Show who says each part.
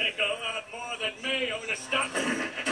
Speaker 1: take a lot more than me. I'm to stop.